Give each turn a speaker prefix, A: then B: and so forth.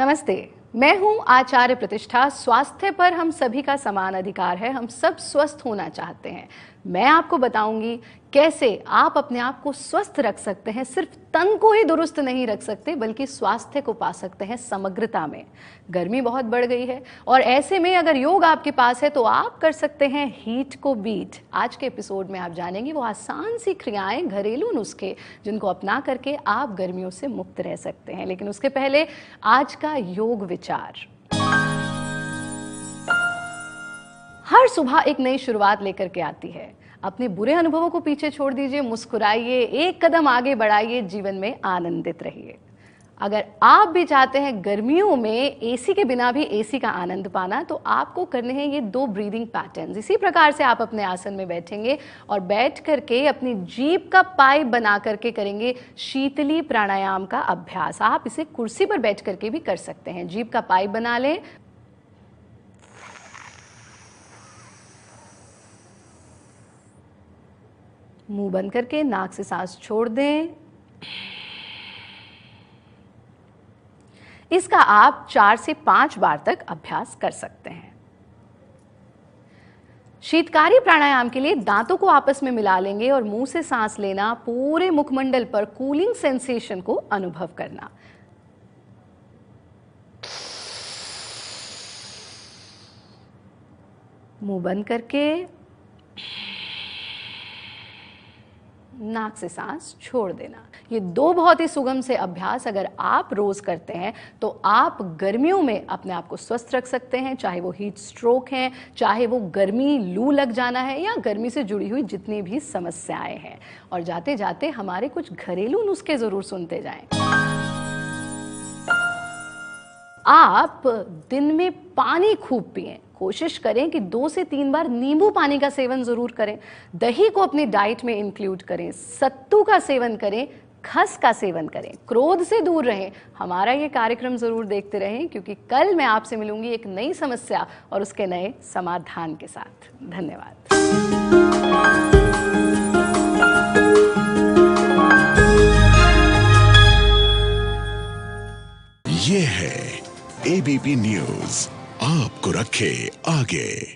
A: नमस्ते। मैं हूँ आचार्य प्रतिष्ठा। स्वास्थ्य पर हम सभी का समान अधिकार है। हम सब स्वस्थ होना चाहते हैं। मैं आपको बताऊँगी कैसे आप अपने आप को स्वस्थ रख सकते हैं। सिर्फ़ तन को ही दुरुस्त नहीं रख सकते, बल्कि स्वास्थ्य को पा सकते हैं समग्रता में। गर्मी बहुत बढ़ गई है, और ऐसे में अगर योग आपके पास है तो आप कर सकते हैं हीट को बीट। आज के एपिसोड में आप जानेंगे वो आसान सी क्रियाएँ, घरेलू नुस्खे, जिनको अपना करके आप गर्मियों से मुक्त रह सकते हैं। लेकिन उसके पहले आज का योग विचार। हर सुबह एक नई शुरुआत लेकर के आती है। अपने बुरे अनुभवों को पीछे छोड़ दीजिए, मुस्कुराइए, एक कदम आगे बढ़ाइए, जीवन में आनंदित रहिए। अगर आप भी चाहते हैं गर्मियों में एसी के बिना भी एसी का आनंद पाना तो आपको करने हैं ये दो ब्रीदिंग पैटर्न्स इसी प्रकार से आप अपने आसन में बैठेंगे और बैठ करके अपनी जीप का पाइप बना करके करेंगे शीतली प्राणायाम का अभ्यास। आप इसे कुर्सी पर बैठ करके भी कर सकते हैं। जीप का पाइप बना लें। मुँह बंद करके नाक से सांस छोड़ दें। इसका आप चार से पाँच बार तक अभ्यास कर सकते हैं। शीतकारी प्राणायाम के लिए दांतों को आपस में मिला लेंगे और मुँह से सांस लेना, पूरे मुखमंडल पर कूलिंग सेंसेशन को अनुभव करना। मुँह बंद करके नाक से सांस छोड़ देना। ये दो बहुत ही सुगम से अभ्यास अगर आप रोज करते हैं तो आप गर्मियों में अपने आप को स्वस्थ रख सकते हैं, चाहे वो हीट स्ट्रोक है, चाहे वो गर्मी लू लग जाना है, या गर्मी से जुड़ी हुई जितनी भी समस्याएँ हैं। और जाते जाते हमारे कुछ घरेलू नुस्खे ज़रूर सुनते जाएँ। आप दिन में पानी खूब पिए। कोशिश करें कि दो से तीन बार नींबू पानी का सेवन ज़रूर करें। दही को अपनी डाइट में इंक्लूड करें। सत्तू का सेवन करें, खस का सेवन करें। क्रोध से दूर रहें। हमारा ये कार्यक्रम ज़रूर देखते रहें, क्योंकि कल मैं आपसे मिलूँगी एक नई समस्या और उसके नए समाधान के साथ। धन्यवाद।
B: ये है एबीपी न्यूज़ आपको रखे आगे।